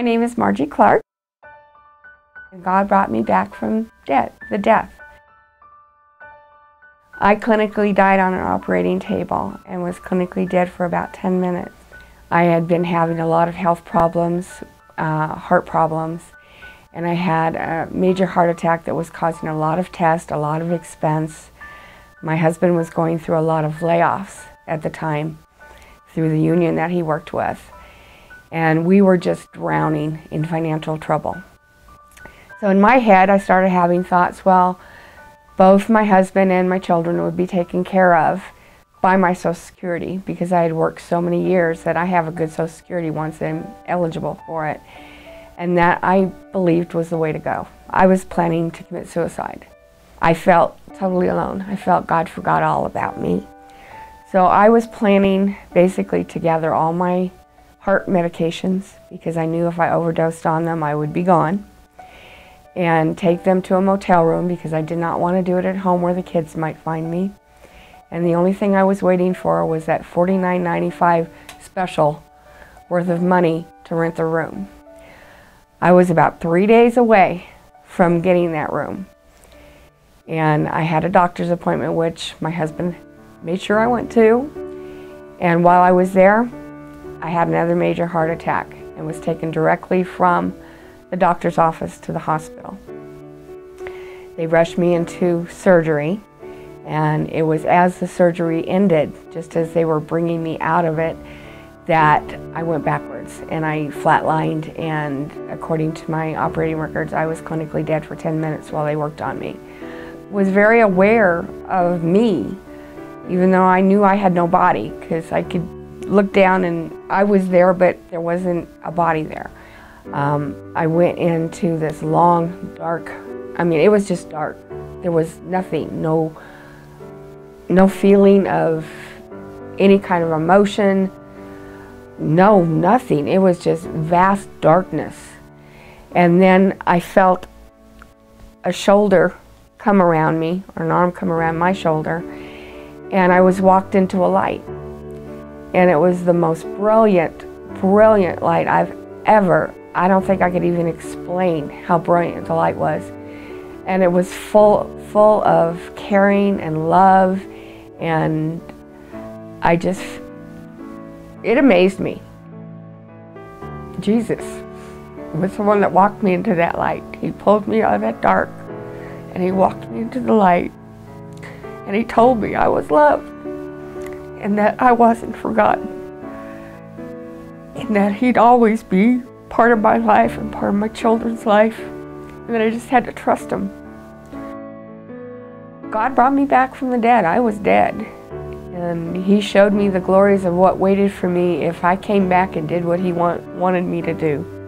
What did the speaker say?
My name is Margie Clark. God brought me back from death, the death. I clinically died on an operating table and was clinically dead for about 10 minutes. I had been having a lot of health problems, uh, heart problems, and I had a major heart attack that was causing a lot of tests, a lot of expense. My husband was going through a lot of layoffs at the time through the union that he worked with and we were just drowning in financial trouble. So in my head, I started having thoughts, well, both my husband and my children would be taken care of by my Social Security because I had worked so many years that I have a good Social Security once I'm eligible for it. And that I believed was the way to go. I was planning to commit suicide. I felt totally alone. I felt God forgot all about me. So I was planning basically to gather all my heart medications because I knew if I overdosed on them, I would be gone. And take them to a motel room because I did not want to do it at home where the kids might find me. And the only thing I was waiting for was that $49.95 special worth of money to rent the room. I was about three days away from getting that room. And I had a doctor's appointment, which my husband made sure I went to. And while I was there, I had another major heart attack and was taken directly from the doctor's office to the hospital. They rushed me into surgery and it was as the surgery ended, just as they were bringing me out of it, that I went backwards and I flatlined and according to my operating records, I was clinically dead for 10 minutes while they worked on me. Was very aware of me, even though I knew I had no body, because I could looked down and I was there, but there wasn't a body there. Um, I went into this long, dark, I mean, it was just dark. There was nothing, no, no feeling of any kind of emotion, no, nothing. It was just vast darkness. And then I felt a shoulder come around me, or an arm come around my shoulder, and I was walked into a light. And it was the most brilliant, brilliant light I've ever, I don't think I could even explain how brilliant the light was. And it was full, full of caring and love. And I just, it amazed me. Jesus was the one that walked me into that light. He pulled me out of that dark and he walked me into the light. And he told me I was loved and that I wasn't forgotten. And that he'd always be part of my life and part of my children's life. And that I just had to trust him. God brought me back from the dead. I was dead. And he showed me the glories of what waited for me if I came back and did what he want, wanted me to do.